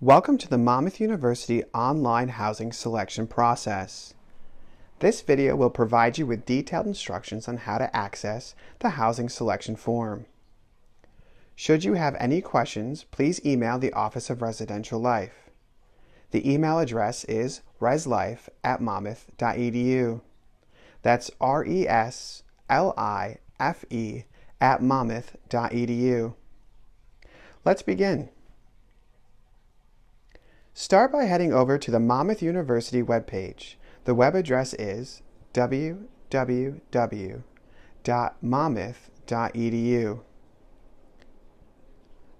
Welcome to the Monmouth University online housing selection process. This video will provide you with detailed instructions on how to access the housing selection form. Should you have any questions, please email the Office of Residential Life. The email address is reslife at monmouth.edu. That's R E S L I F E at monmouth.edu. Let's begin. Start by heading over to the Monmouth University webpage. The web address is www.monmouth.edu.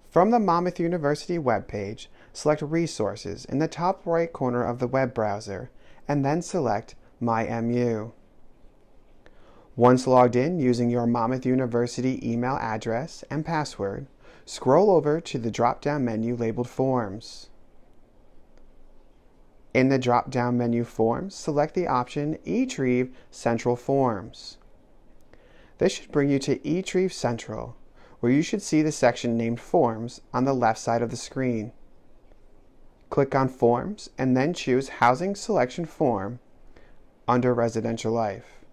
From the Monmouth University webpage, select Resources in the top right corner of the web browser and then select MyMU. Once logged in using your Monmouth University email address and password, scroll over to the drop-down menu labeled Forms. In the drop-down menu Forms, select the option eTrieve Central Forms. This should bring you to eTrieve Central, where you should see the section named Forms on the left side of the screen. Click on Forms and then choose Housing Selection Form under Residential Life.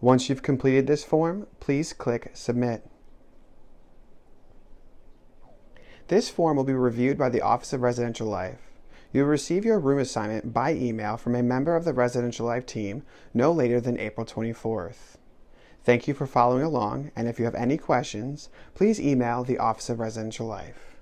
Once you've completed this form, please click Submit. This form will be reviewed by the Office of Residential Life. You will receive your room assignment by email from a member of the Residential Life team no later than April 24th. Thank you for following along, and if you have any questions, please email the Office of Residential Life.